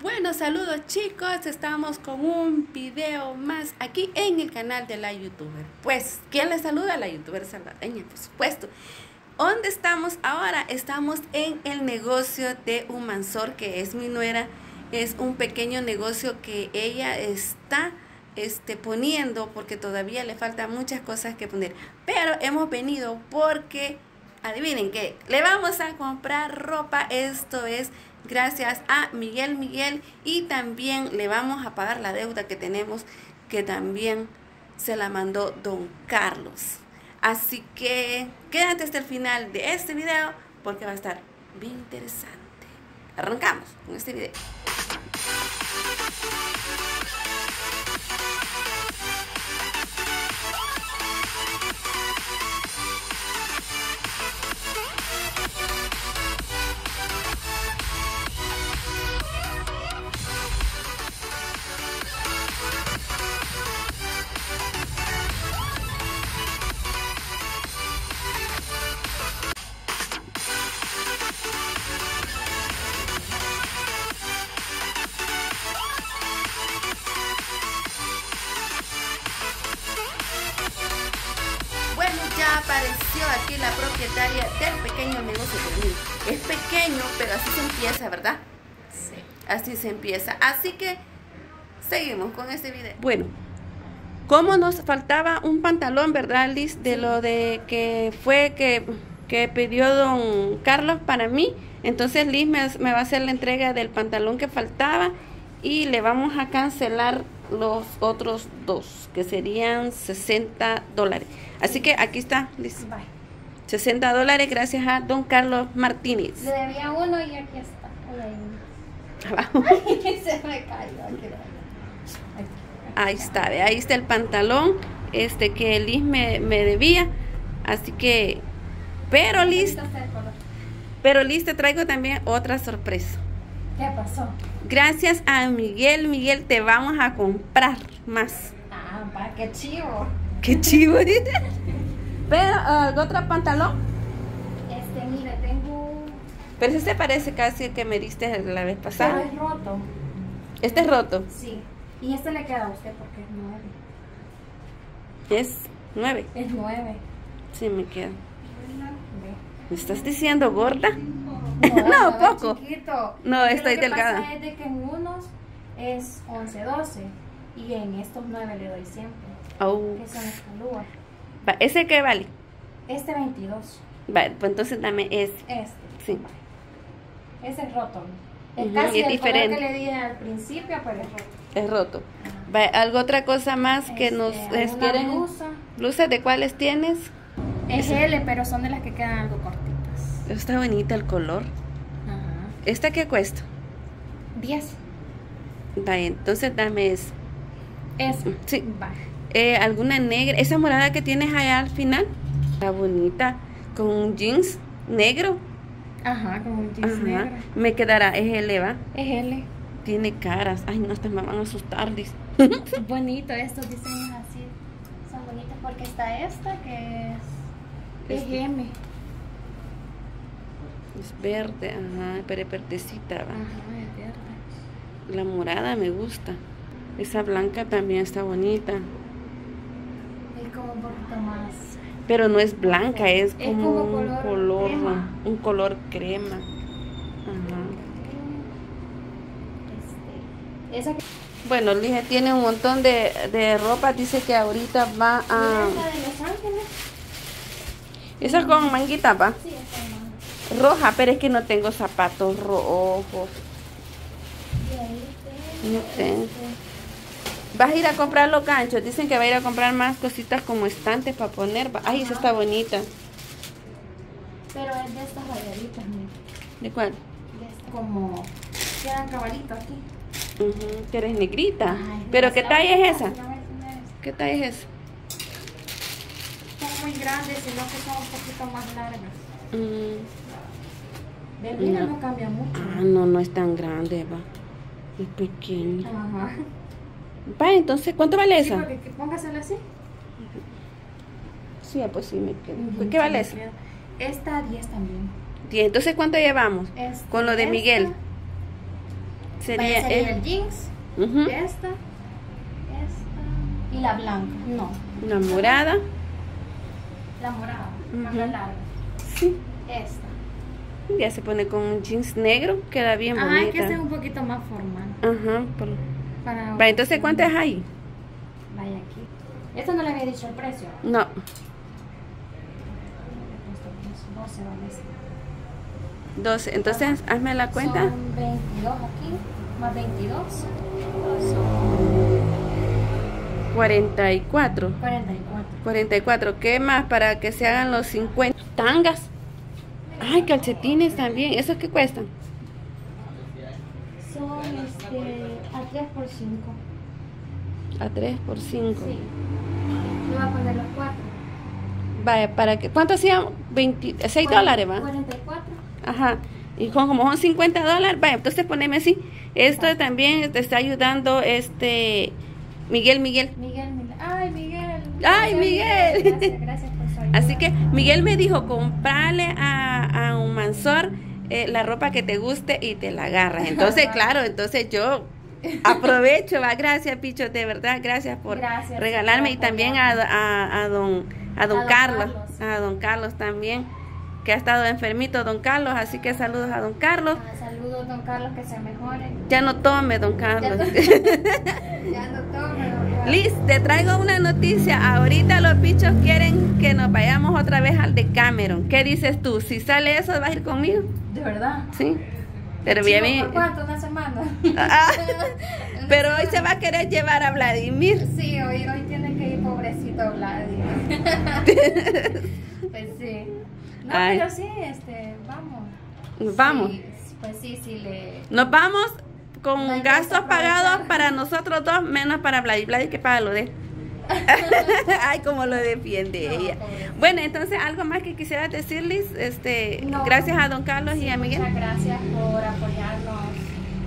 Bueno, saludos chicos, estamos con un video más aquí en el canal de la youtuber. Pues, ¿quién les saluda? La youtuber salvadoreña, por supuesto. ¿Dónde estamos ahora? Estamos en el negocio de Humansor, que es mi nuera. Es un pequeño negocio que ella está este, poniendo porque todavía le faltan muchas cosas que poner. Pero hemos venido porque, adivinen que le vamos a comprar ropa. Esto es gracias a Miguel Miguel y también le vamos a pagar la deuda que tenemos que también se la mandó don Carlos. Así que quédate hasta el final de este video porque va a estar bien interesante. Arrancamos con este video. La propietaria del pequeño negocio mí. Es pequeño, pero así se empieza, ¿verdad? Sí. Así se empieza. Así que seguimos con este video. Bueno, como nos faltaba un pantalón, ¿verdad, Liz? De lo de que fue que, que, pidió don Carlos para mí. Entonces Liz me, me va a hacer la entrega del pantalón que faltaba y le vamos a cancelar los otros dos, que serían 60 dólares. Así que aquí está, Liz. 60 dólares gracias a don Carlos Martínez. Le debía uno y aquí está. Abajo. Se me cayó. Ahí está, ahí está el pantalón este que Liz me, me debía. Así que, pero Liz, pero Liz te traigo también otra sorpresa. ¿Qué pasó? Gracias a Miguel, Miguel, te vamos a comprar más. Ah, para qué chivo. Qué chivo. Pero, uh, ¿otro pantalón? Este, mire, tengo... Pero este parece casi el que me diste la vez pasada. Pero es roto. ¿Este es roto? Sí. Y este le queda a usted porque es nueve. ¿Es nueve? Es nueve. Sí, me queda. ¿Me estás diciendo gorda? No, poco. No, estoy lo que delgada. Pasa es de que en unos es 11, 12 y en estos 9 le doy siempre. Oh. Que son ¿Ese qué vale? Este 22. Vale, pues entonces dame ese. Este. Sí. Ese es roto. Es casi es el diferente. que le dije al principio, pero es roto. Es roto. Va, ¿Algo otra cosa más que este, nos es, quieren? Blusa. ¿Blusas de cuáles tienes? Es L, pero son de las que quedan algo cortitas. Está bonita el color. Ajá. ¿Esta qué cuesta? 10. Vaya, entonces dame eso. Eso. Sí. Va. Eh, ¿Alguna negra? ¿Esa morada que tienes allá al final? Está bonita. Con un jeans negro. Ajá, con un jeans negro. Me quedará, es L, ¿va? Es L. Tiene caras. Ay, no, estas me van a asustar, dice. Bonito, estos diseños así. Son bonitos porque está esta que es, es M. Es verde, ajá, pero es verdecita, ¿va? Ajá, es verde. La morada me gusta. Esa blanca también está bonita. Un poquito más. Pero no es blanca, es como, Es como un color color, crema. un color crema. Ajá. Este, esa que Bueno, Lige tiene un montón de, de ropa. Dice que ahorita va a. Mira esa de Los Ángeles. Esa es con manguita, va. Sí, esa es. Roja, pero es que no tengo zapatos rojos. Y ahí tengo No sé. este, Vas a ir a comprar los ganchos. Dicen que va a ir a comprar más cositas como estantes para poner. Ay, esa está bonita. Pero es de estas rayaditas. ¿De cuál? De estas como. Quedan cabalitos aquí. Ujú, que eres negrita. Ay, pero ¿qué la talla es esa? ¿Qué talla es esa? Son muy grandes, sino que son un poquito más largas. Mm, Ve, mira, No. no cambia mucho. Ah, no, no es tan grande, va. Es pequeña. Ajá. Va, entonces, ¿cuánto vale Sí, porque que póngasela así. Sí, pues sí me quedo. Ujú, ¿Qué vale sí, esa? me queda. Esta 10 también. Diez. Entonces, ¿cuánto llevamos? Este, Con lo de esta, Miguel. Sería, eh, el jeans, ujú, esta, esta y la blanca. No, una morada. la morada, Ujú. manga larga. Sí. Esta. Ya se pone con un jeans negro, queda bien Ajá, bonita. que este es un poquito más formal. Ajá, por- Para Va, entonces, ¿cuánto es ahí? Vaya aquí. Esto no le había dicho el precio. No, Esto es 12 vale este. 12. Entonces, hazme la cuenta. Son 22 aquí, más 22. Son 44. 44. 44. ¿Qué más para que se hagan los 50? Tangas. Ay, calcetines también. ¿Esos qué cuestan? Son este, 3 por 5. A 3 por 5. Sí. Le voy a poner los 4. Vaya, para que. ¿Cuánto hacían? 26 dólares, va. 44. Ajá. Y con, como son 50 dólares, vaya, entonces poneme así. Esto también te está ayudando este Miguel Miguel. Miguel, Miguel. Ay, Miguel. Ay, Miguel. Gracias, gracias por su ayuda. Así que Miguel me dijo, comprale a, a un mansor eh, la ropa que te guste y te la agarras. Entonces, claro, entonces yo aprovecho, va, gracias Picho, de verdad, gracias por Gracias, regalarme y también a, a, a don, a don A don Carlos, Carlos. a don Carlos también, que ha estado enfermito don Carlos, así que saludos a don Carlos. Ah, saludos, don Carlos, que se mejore. Ya no tome, don Carlos. Ya no tome, don Carlos. Liz, te traigo una noticia. Ahorita los pichos quieren que nos vayamos otra vez al de Cameron. ¿Qué dices tú? Si sale eso, ¿vas a ir conmigo? De verdad. Sí. Pero bien. ¿Por cuánto? ¿Una semana? Ah, Una pero hoy se va a querer llevar a Vladimir. Sí, hoy, hoy tiene que ir pobrecito Vladimir. pues sí. No, Ay. pero sí, este, vamos. Vamos. Sí, pues sí, sí le... Nos vamos con No gastos pagados para nosotros dos, menos para Vladimir. Vladimir que paga lo de. Ay, cómo lo defiende No, ella. pobre. Bueno, entonces, algo más que quisiera decirles, este, No. gracias a don Carlos y a Miguel. Muchas gracias por apoyarnos,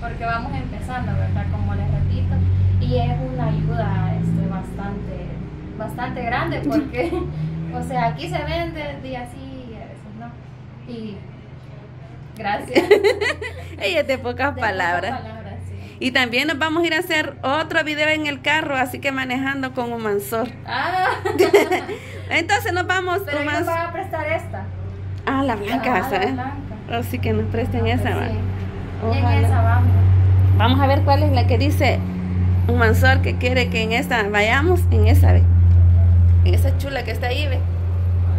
porque vamos empezando, ¿verdad? Como les repito, y es una ayuda este, bastante, bastante grande, porque, o sea, aquí se vende día sí y a veces no. Y gracias. Ella es de pocas De palabras. pocas palabras. Y también nos vamos a ir a hacer otro video en el carro, así que manejando con un mansor. Ah, Entonces nos vamos pero más. van a prestar esta. Ah, la blanca, Ah, la ¿sabes? blanca. Así que nos presten esa. Pues va. Y en esa vamos. Vamos a ver cuál es la que dice un mansor que quiere que en esta vayamos, en esa ve. En esa chula que está ahí, ve.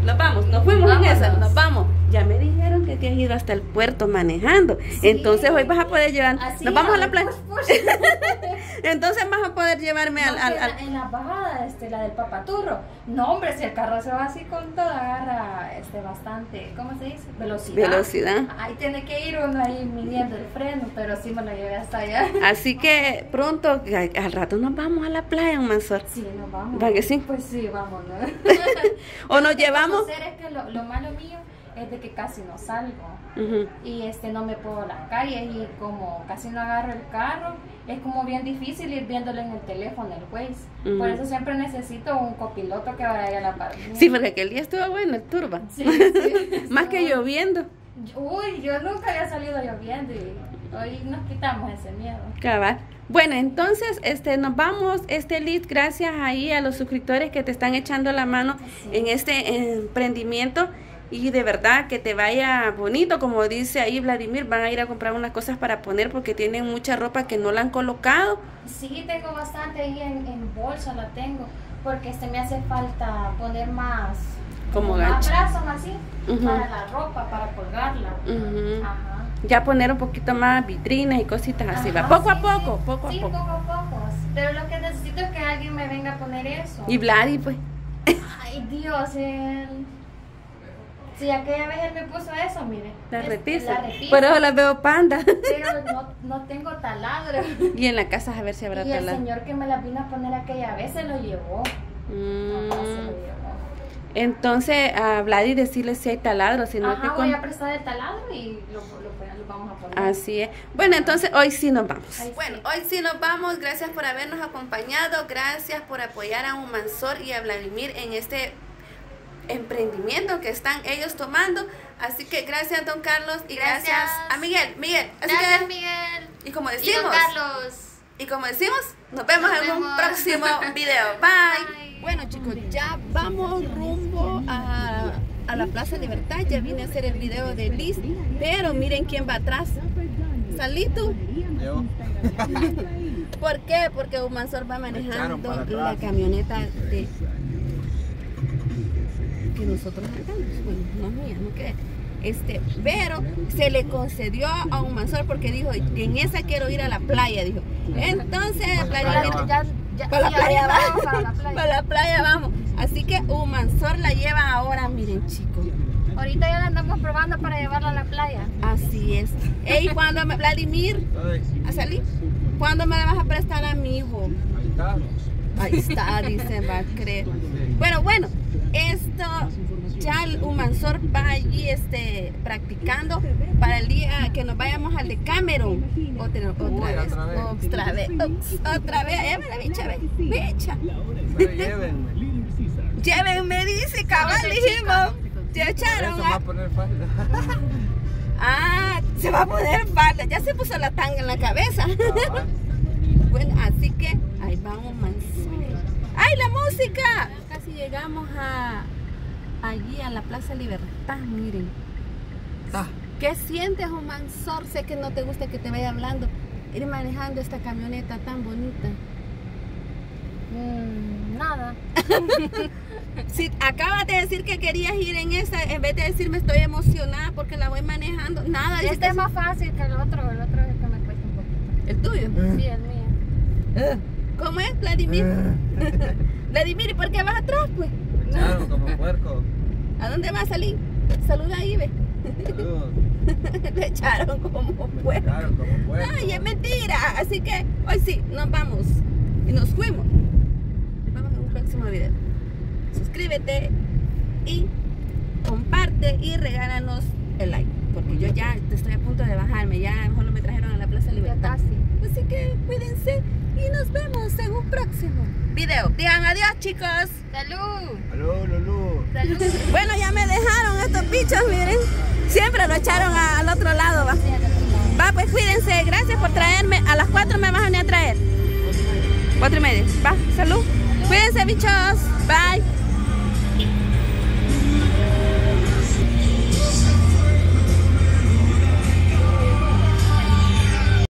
Nos vamos, nos fuimos en esa, nos vamos. Ya me dijeron que te has ido hasta el puerto manejando. Entonces hoy vas a poder llevar. Así, nos vamos a la pues, playa. push, push. Entonces vas a poder llevarme No, al- al- en, la, bajada, este, la del papaturro. No, hombre, si el carro se va así con todo, agarra este, bastante, ¿cómo se dice? Velocidad. velocidad. Ahí tiene que ir uno ahí midiendo el freno, pero sí me lo llevé hasta allá. Así que pronto, al rato nos vamos a la playa, mansor. Sí, nos vamos. ¿Va que sí? Pues sí, vámonos. O nos llevamos. que lo malo mío es de que casi no salgo. Ujú. y este no me puedo a las calles y como casi no agarro el carro es como bien difícil ir viéndolo en el teléfono el Waze Ujú. por eso siempre necesito un copiloto que vaya a la par. Sí, porque aquel día estuvo bueno el turba. Sí, sí. Más que lloviendo. uy yo nunca había salido lloviendo y hoy nos quitamos ese miedo Cabal. Bueno, entonces este nos vamos, este lead, gracias ahí a los suscriptores que te están echando la mano Sí. en este emprendimiento y de verdad que te vaya bonito, como dice ahí Vladimir, van a ir a comprar unas cosas para poner porque tienen mucha ropa que no la han colocado. sí tengo bastante ahí en, en bolsa la tengo porque este me hace falta poner más Como gancho. brazos así Ujú. para la ropa para colgarla Ujú. ajá Ya poner un poquito más vitrinas y cositas así, va. Ajá, Poco a sí, poco, sí. poco Sí, a poco. poco a poco. Pero lo que necesito es que alguien me venga a poner eso. Y Vladi, pues. Ay, Dios, él. Si aquella vez él me puso eso, mire. La Es- repisa. La repisa. Por eso las veo panda. Pero no, no tengo taladro. y en la casa a ver si habrá Y el taladro. señor que me la vino a poner aquella vez se lo llevó. Se Mm. lo llevó. Entonces a Vladi decirle si hay taladro, si no Ajá, que voy con- a prestar el taladro y lo, lo, lo vamos a poner. Así es. Bueno, entonces hoy sí nos vamos. Ay, sí. Bueno, hoy sí nos vamos. Gracias por habernos acompañado. Gracias por apoyar a Humansor y a Vladimir en este emprendimiento que están ellos tomando. Así que gracias, don Carlos, y gracias, Gracias. a Miguel. Miguel, así Gracias, que Miguel. Y como Y decimos, don Carlos. y como decimos, nos vemos Nos en un próximo video. Bye. Bye. Bueno chicos, ya vamos rumbo a, a la Plaza Libertad. Ya vine a hacer el video de Liz, pero miren quién va atrás. Salí tú. Yo. ¿Por qué? Porque Humansor va manejando la camioneta de que nosotros andamos. Bueno, no es mía, no creo. Este, pero se le concedió a Humansor porque dijo, en esa quiero ir a la playa, dijo. Entonces, Para playa, la Ya, ya, para la playa vamos. para la playa. Para la playa vamos. Así que Humansor la lleva ahora, miren chicos. Ahorita ya la andamos probando para llevarla a la playa. Así es. Ey, ¿cuándo me, Vladimir, a salir? ¿Cuándo me la vas a prestar a mi hijo? Ahí está. Dice, va a creer. Bueno, bueno, esto ya el Humansor va allí este, practicando para el día que nos vayamos al de Cameron. Otra, otra Uy, vez, otra vez. otra vez, ups, otra vez. Allá me la bicha, ve, bicha. Llévenme. Llévenme, dice, cabal, dijimos. Eso echaron. me va a ah. poner fácil. Ah, se va a poner falda. Ya se puso la tanga en la cabeza. Bueno, así que ahí vamos, Mansur. ¡Ay, la música! Casi llegamos a allí a la Plaza Libertad, miren. Ah, ¿Qué sientes, un Mansor? Sé que no te gusta que te vaya hablando. Ir manejando esta camioneta tan bonita. Mm, nada. Si acabas de decir que querías ir en esa, en vez de decirme estoy emocionada porque la voy manejando, nada. dice Este que es más fácil que el otro. El otro es el que me cuesta un poquito. El tuyo. Sí, el mío. ¿Cómo es, Vladimir? Vladimir, ¿y por qué vas atrás, pues? me echaron como puerco. ¿A dónde vas a salir? Saluda ahí, ve. Saludos. Le echaron como Me puerco. echaron como puerco. Ay, es mentira. Así que hoy sí, nos vamos. Y nos fuimos. Nos vemos en un próximo video. Suscríbete y comparte y regálanos el like. Porque yo ya estoy a punto de bajarme. Ya mejor no me trajeron a la Plaza Ya Libertad. casi. Así que cuídense y nos vemos en un próximo video. Digan adiós, chicos. ¡Salud! Aló, Lulú. ¡Salud! Bueno, ya me dejaron estos bichos, miren. Siempre lo echaron a- al otro lado, va. Va, pues cuídense. Gracias por traerme. A las 4 me van a venir a traer. Cuatro y media. Va, salud. Cuídense, bichos. Bye.